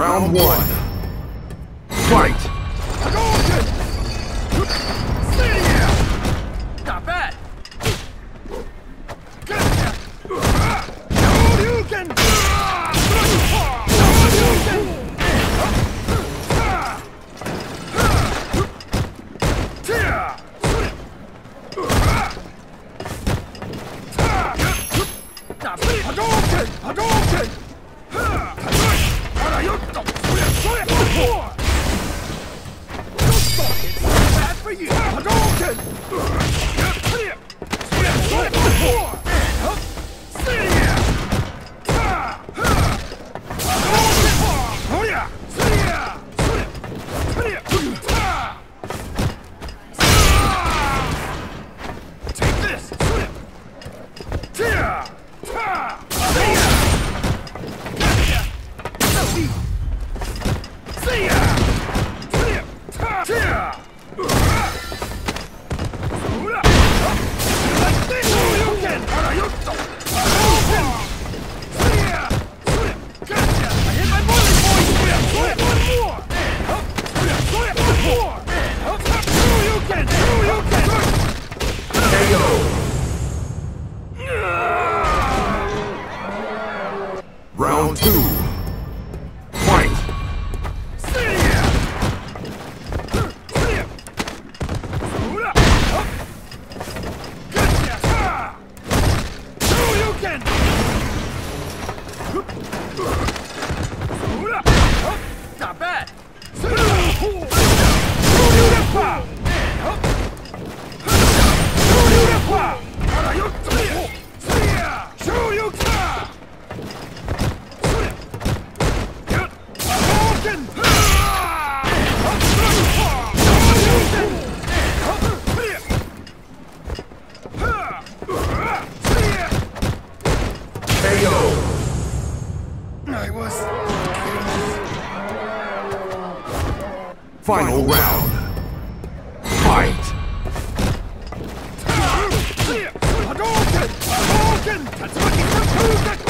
Round one. Fight! Final round. Fight! Not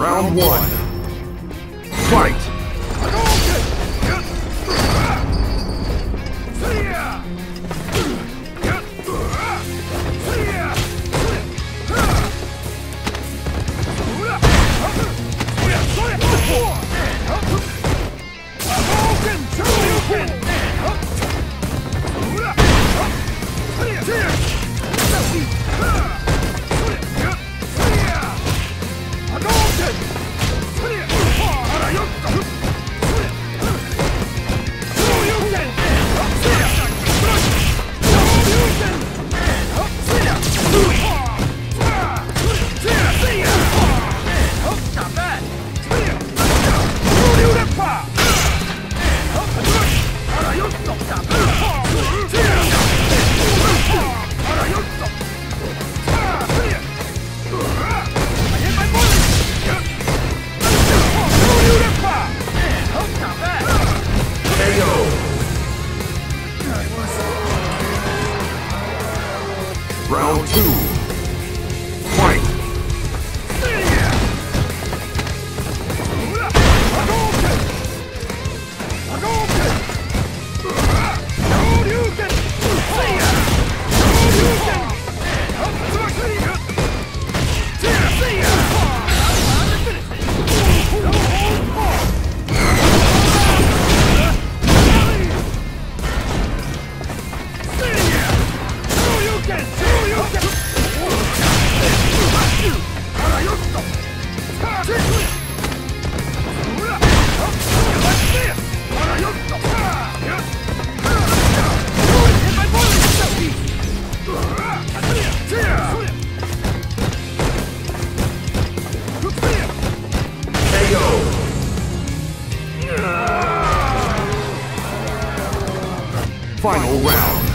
Round one. Fight! Two. Final round.